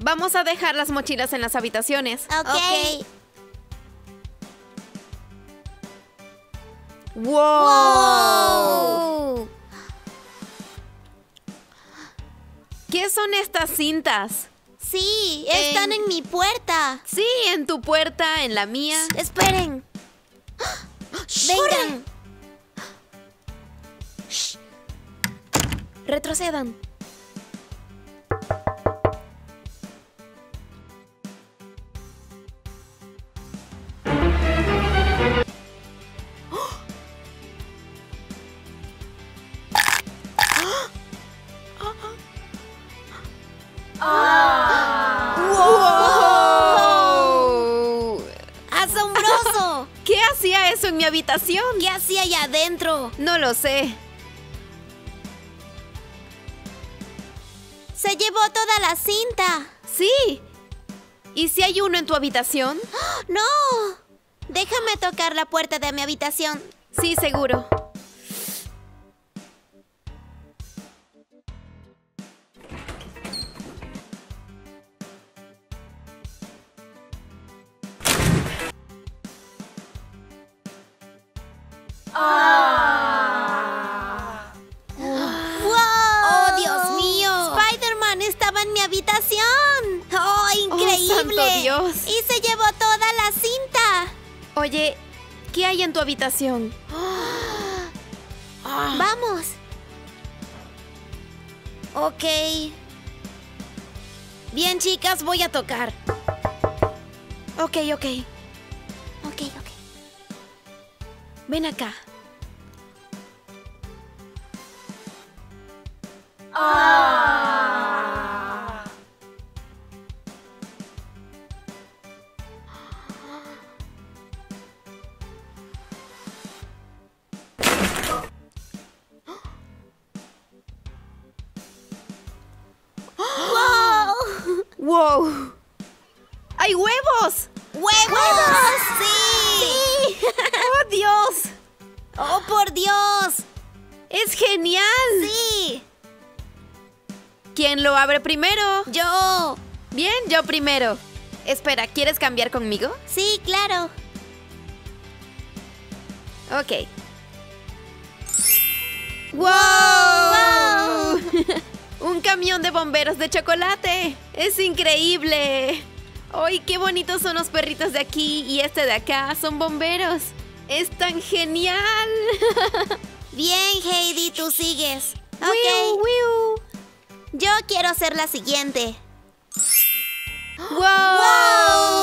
Vamos a dejar las mochilas en las habitaciones. Ok. ¡Wow! ¿Qué son estas cintas? Sí, están En- en mi puerta. Sí, en tu puerta, en la mía. Esperen. Vengan. Retrocedan. ¡Wow! ¡Asombroso! ¿Qué hacía eso en mi habitación? ¿Qué hacía allá adentro? No lo sé. Se llevó toda la cinta. Sí. ¿Y si hay uno en tu habitación? ¡No! Déjame tocar la puerta de mi habitación. Sí, seguro. Santo Dios! Y se llevó toda la cinta. Oye, ¿qué hay en tu habitación? Vamos. Ok. Bien, chicas, voy a tocar. Ok, ok. Ok, ok. Ven acá. ¡Wow! ¡Wow! ¡Hay huevos! ¡Huevos! ¡Sí! ¡Oh, Dios! ¡Oh, por Dios! ¡Es genial! ¡Sí! ¿Quién lo abre primero? ¡Yo! Bien, yo primero. Espera, ¿quieres cambiar conmigo? Sí, claro. Ok. ¡Wow! Un camión de bomberos de chocolate. Es increíble. ¡Ay, qué bonitos son los perritos de aquí y este de acá! Son bomberos. Es tan genial. Bien, Heidi, tú sigues. Ok. wiu. Yo quiero ser la siguiente. ¡Wow!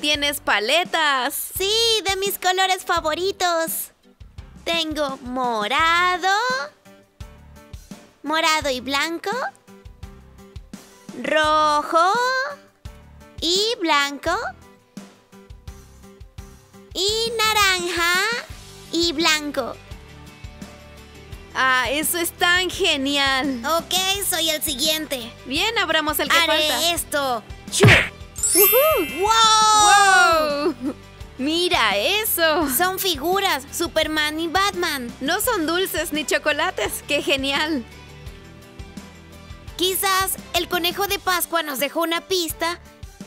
Tienes paletas. Sí, de mis colores favoritos. Tengo morado, morado y blanco, rojo y blanco, y naranja y blanco. Ah, eso es tan genial. Ok, soy el siguiente. Bien, abramos el que Haré falta. esto. ¡Woohoo! ¡Wow! ¡Wow! Mira eso. Son figuras, Superman y Batman. No son dulces ni chocolates. ¡Qué genial! Quizás el conejo de Pascua nos dejó una pista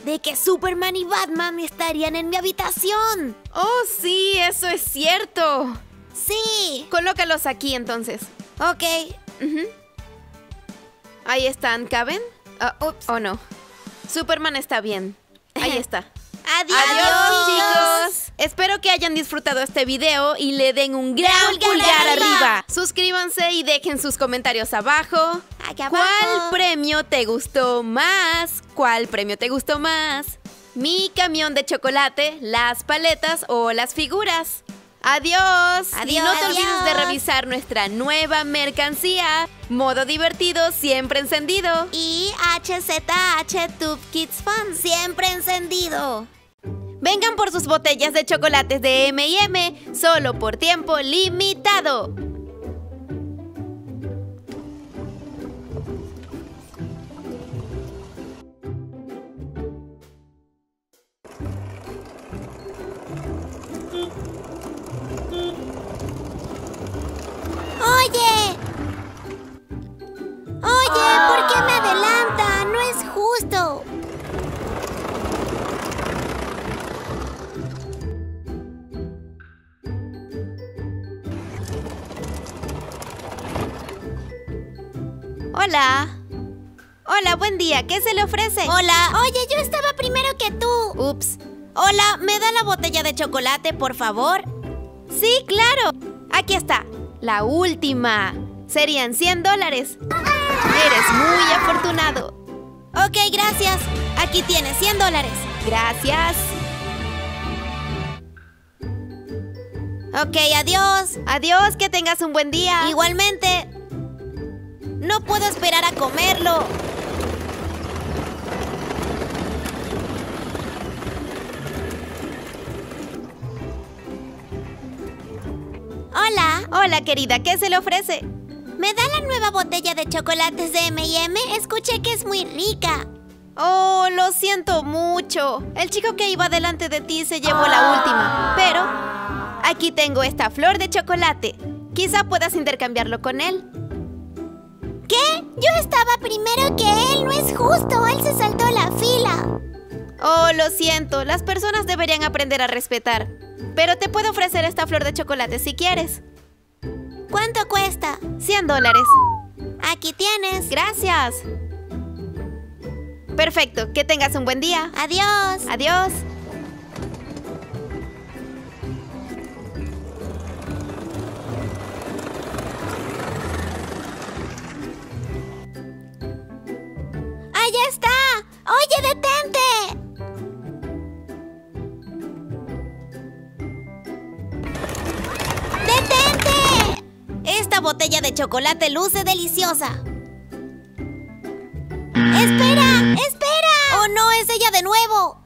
de que Superman y Batman estarían en mi habitación. ¡Oh, sí! Eso es cierto. Sí. Colócalos aquí entonces. Ok. Ahí están, ¿caben? Ah, Ups. ¿O no? Superman está bien. Ahí está. Adiós, Adiós, chicos. Espero que hayan disfrutado este video y le den un gran Pulgar pulgar, arriba. arriba. Suscríbanse y dejen sus comentarios abajo. Aquí abajo. ¿Cuál premio te gustó más? ¿Cuál premio te gustó más? Mi camión de chocolate, las paletas o las figuras. Adiós. Y Adiós. no te olvides de revisar nuestra nueva mercancía. Modo divertido, siempre encendido. Y HZH Tube Kids Fun. Siempre encendido. Vengan por sus botellas de chocolates de M&M, solo por tiempo limitado. ¡Oye! Oye, ¿por qué me adelanta? No es justo. Hola. Hola, buen día. ¿Qué se le ofrece? Hola. Oye, yo estaba primero que tú. Ups. Hola, ¿me da la botella de chocolate, por favor? Sí, claro. Aquí está. La última. Serían 100 dólares. Eres muy afortunado. Ok, gracias. Aquí tienes 100 dólares. Gracias. Ok, adiós. Adiós, que tengas un buen día. Igualmente. No puedo esperar a comerlo. Hola. Hola, querida, ¿qué se le ofrece? ¿Me da la nueva botella de chocolates de M&M? Escuché que es muy rica. Oh, lo siento mucho. El chico que iba delante de ti se llevó la última. Pero aquí tengo esta flor de chocolate. Quizá puedas intercambiarlo con él. ¿Qué? Yo estaba primero que él. No es justo. Él se saltó la fila. Oh, lo siento. Las personas deberían aprender a respetar. Pero te puedo ofrecer esta flor de chocolate si quieres. ¿Cuánto cuesta? 100 dólares. Aquí tienes. Gracias. Perfecto. Que tengas un buen día. Adiós. Adiós. ¡Allá está! ¡Oye, detente! ¡Detente! Botella de chocolate luce deliciosa. ¡Espera! ¡Espera! ¡Oh no! ¡Es ella de nuevo!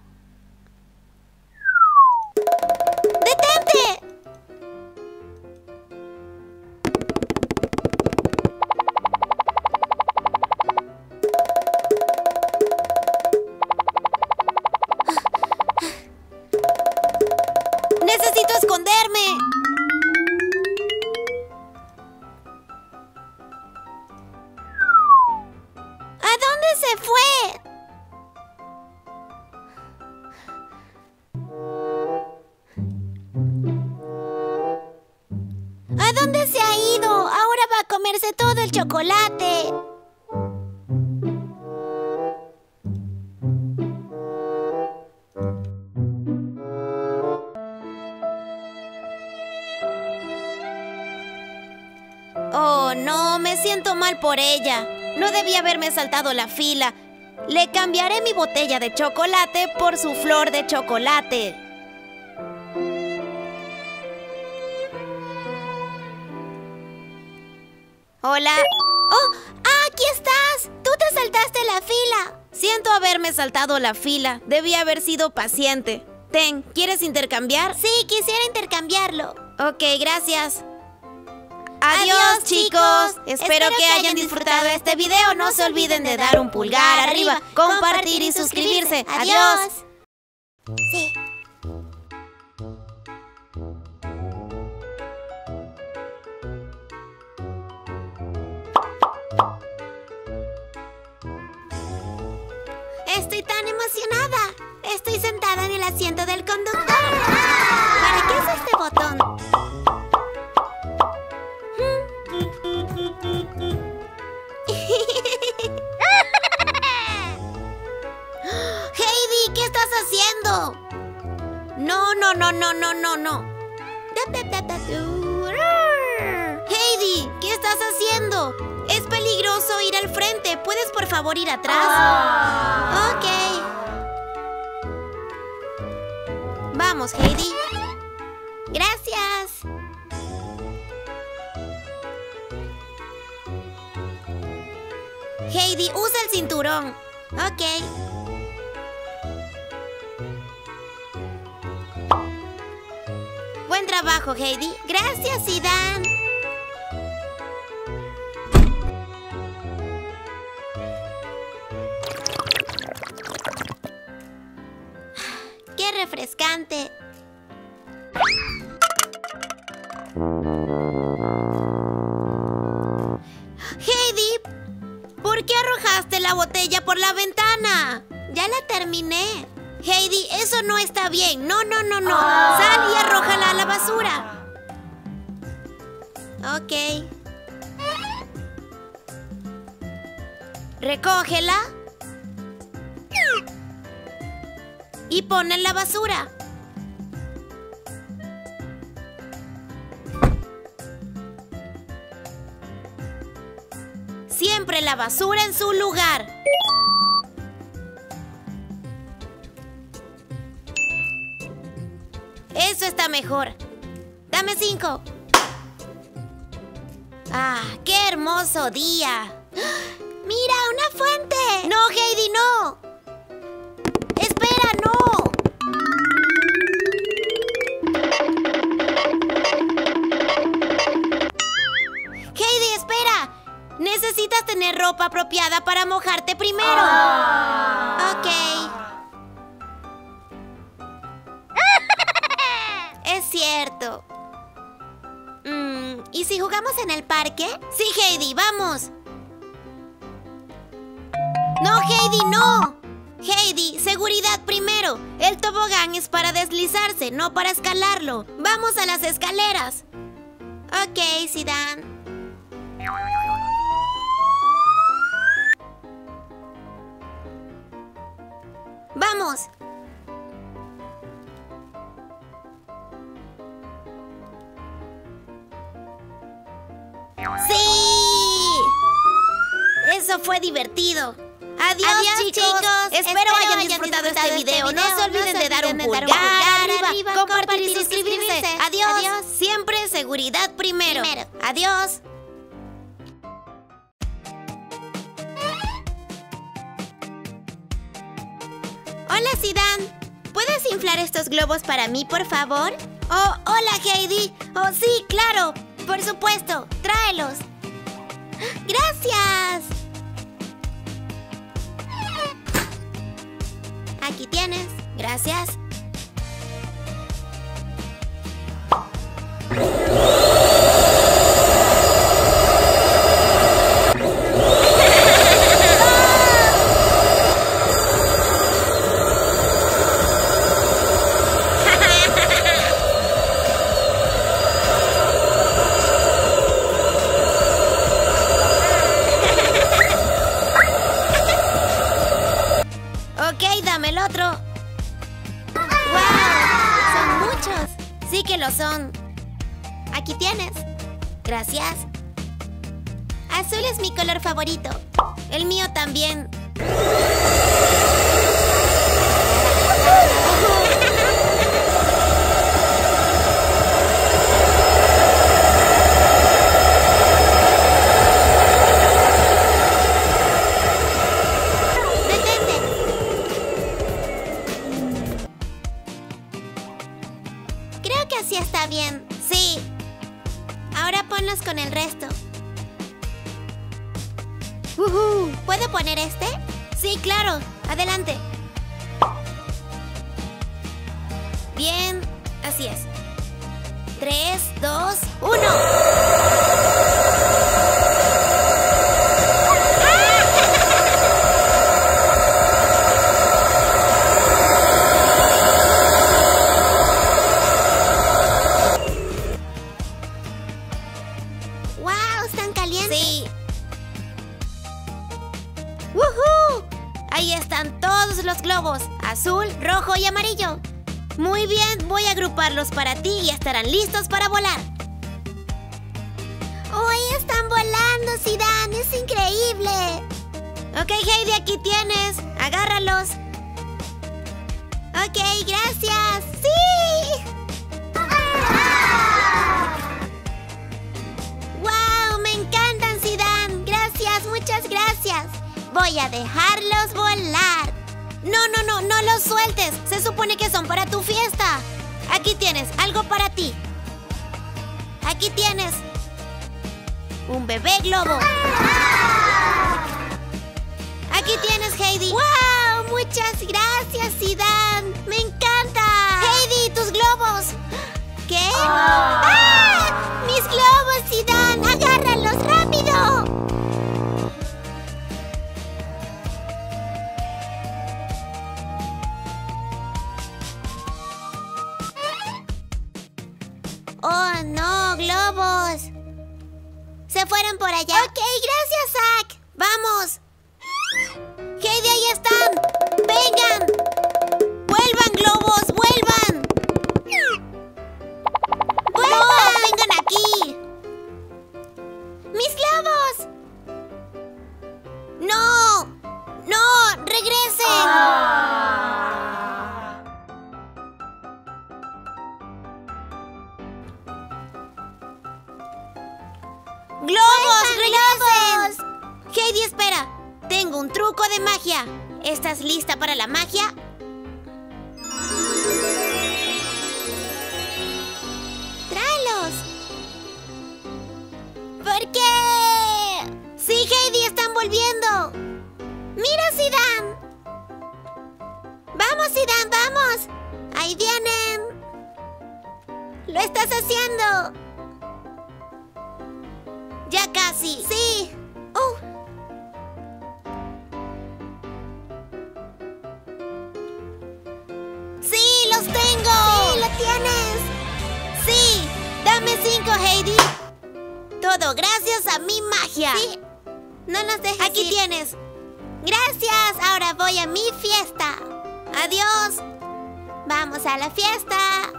Siento mal por ella. No debía haberme saltado la fila. Le cambiaré mi botella de chocolate por su flor de chocolate. Hola. ¡Oh! ¡Ah, aquí estás! ¡Tú te saltaste la fila! Siento haberme saltado la fila. Debí haber sido paciente. Ten, ¿quieres intercambiar? Sí, quisiera intercambiarlo. Ok, gracias. Adiós, chicos. Espero, que hayan disfrutado este video. No se olviden de dar un pulgar arriba, compartir y suscribirse. Adiós. Sí. Estoy tan emocionada. Estoy sentada en el asiento del conductor. ¿Para qué es este botón? No, no, no, no, no, no, no. Heidi, ¿qué estás haciendo? Es peligroso ir al frente. ¿Puedes por favor ir atrás? Ok. Vamos, Heidi. Gracias. Heidi, usa el cinturón. Ok. Buen trabajo, Heidi. Gracias, Idan. ¡Qué refrescante! Heidi, ¿por qué arrojaste la botella por la ventana? Ya la terminé. Heidi, eso no está bien. No, no, no, no. Sal y arrójala a la basura. Ok. Recógela. Y pon en la basura. Siempre la basura en su lugar. Mejor. Dame cinco. Ah, qué hermoso día. ¡Mira, una fuente! No, Heidi, no. Espera, no. Heidi, espera. Necesitas tener ropa apropiada para mojarte primero. Ok. Mm, ¿Y si jugamos en el parque? Sí, Heidi, vamos. No, Heidi, no. Heidi, seguridad primero. El tobogán es para deslizarse, no para escalarlo. Vamos a las escaleras. Ok, Zidane. Vamos. ¡Sí! Eso fue divertido. Adiós, chicos. Espero, hayan disfrutado, este video. No se olviden de dar un pulgar, arriba, compartir y suscribirse. Adiós. Siempre seguridad primero. Adiós. Hola, Zidane. ¿Puedes inflar estos globos para mí, por favor? Oh, hola, Heidi. Oh, sí, claro. Por supuesto. Tráelos. Gracias. Aquí tienes. Gracias. Otro. ¡Wow! Son muchos. Sí que lo son. Aquí tienes. Gracias. Azul es mi color favorito. El mío también. ¿Puedo poner este? Sí, claro. Adelante. Bien, así es. Tres, dos, uno. Para volar. ¡Hoy están volando, Zidane! ¡Es increíble! Ok, Heidi, aquí tienes. Agárralos. Ok, gracias. ¡Sí! ¡Wow! ¡Me encantan, Zidane! Gracias, muchas gracias. Voy a dejarlos volar. No, no, no, no los sueltes. Se supone que son para tu fiesta. Aquí tienes algo para ti. Aquí tienes un bebé globo. Aquí tienes, Heidi. ¡Wow! Muchas gracias, Zidane. Me encanta. ¡Globos! ¡Regresen! Heidi, espera. Tengo un truco de magia. ¿Estás lista para la magia? ¡Tráelos! ¿Por qué? Sí, Heidi, están volviendo. ¡Mira, Zidane! ¡Vamos, Zidane, vamos! ¡Ahí vienen! ¡Lo estás haciendo! Casi. Sí. Uh. Sí, los tengo. Sí, lo tienes. Sí. Dame cinco, Heidi. Todo gracias a mi magia. Sí. No nos dejes Aquí tienes. Gracias. Ahora voy a mi fiesta. Adiós. Vamos a la fiesta.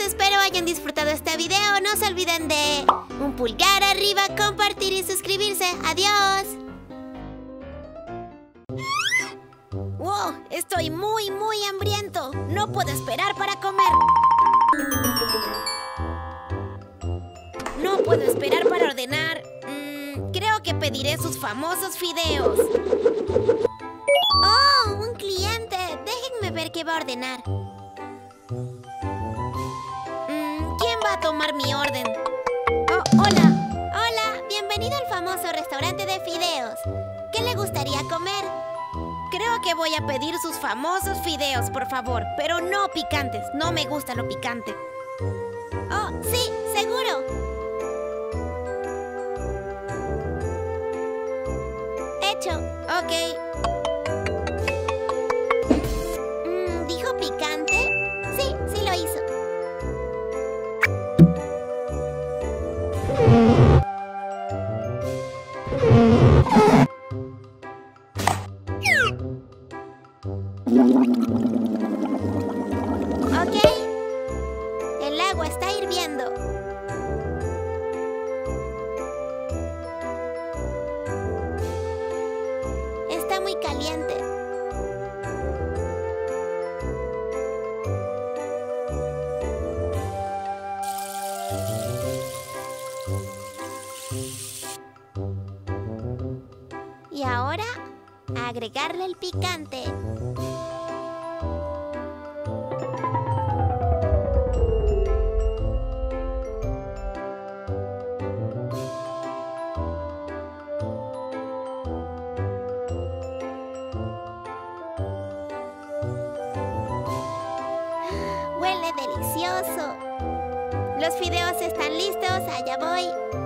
Espero hayan disfrutado este video. No se olviden de un pulgar arriba, compartir y suscribirse. Adiós. ¡Wow! Estoy muy, muy hambriento. No puedo esperar para comer. No puedo esperar para ordenar. Mm, creo que pediré sus famosos fideos. ¡Oh! ¡Un cliente! Déjenme ver qué va a ordenar. Tomar mi orden? Oh, hola. Hola, bienvenido al famoso restaurante de fideos. ¿Qué le gustaría comer? Creo que voy a pedir sus famosos fideos, por favor, pero no picantes. No me gusta lo picante. Oh, sí, seguro. Hecho. Ok. Y ahora, agregarle el picante. Huele delicioso. Los fideos están listos, allá voy.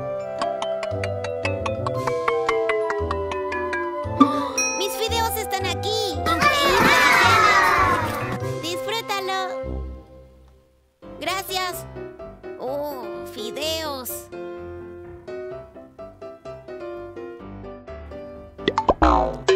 ¡Ah!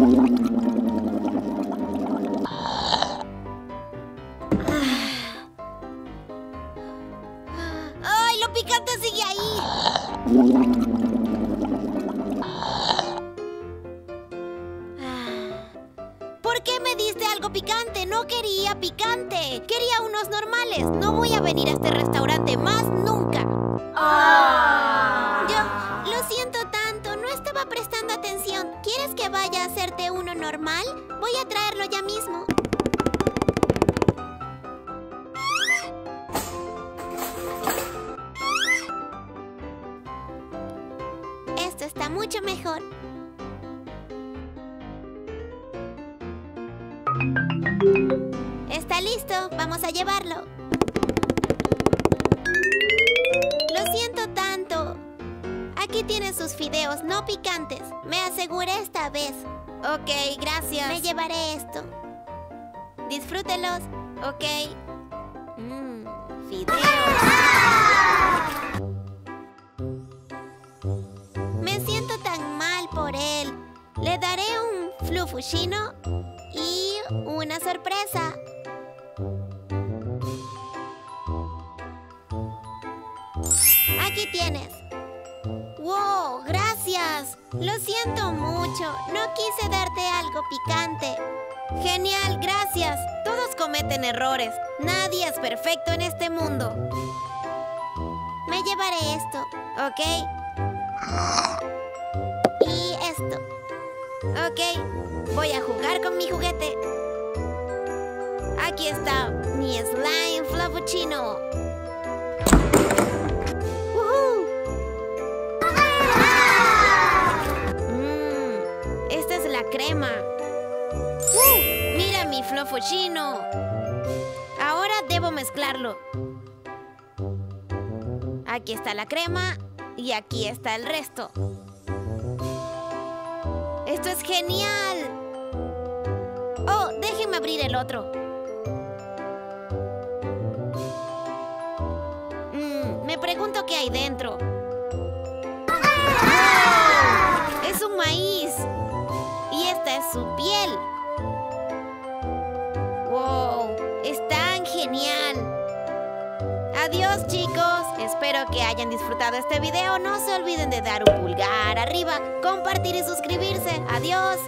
はい。Está mucho mejor. Está listo, vamos a llevarlo. Lo siento tanto. Aquí tienen sus fideos no picantes. Me aseguré esta vez. Ok, gracias. Me llevaré esto. Disfrútelos. Ok. Mmm, fideos. Le daré un flufushino y una sorpresa. Aquí tienes. ¡Wow! ¡Gracias! Lo siento mucho. No quise darte algo picante. Genial, gracias. Todos cometen errores. Nadie es perfecto en este mundo. Me llevaré esto. ¿Ok? Ok. Voy a jugar con mi juguete. Aquí está mi slime flappuccino. ¡Woohoo! Mmm, esta es la crema. ¡Uh! Mira mi flappuccino. Ahora debo mezclarlo. Aquí está la crema y aquí está el resto. ¡Esto es genial! Oh, déjenme abrir el otro. Mm, me pregunto qué hay dentro. ¡Wow! Es un maíz. Y esta es su piel. ¡Wow! Es tan genial. Adiós chicos, espero que hayan disfrutado este video. No se olviden de dar un pulgar arriba, compartir y suscribirse. Adiós.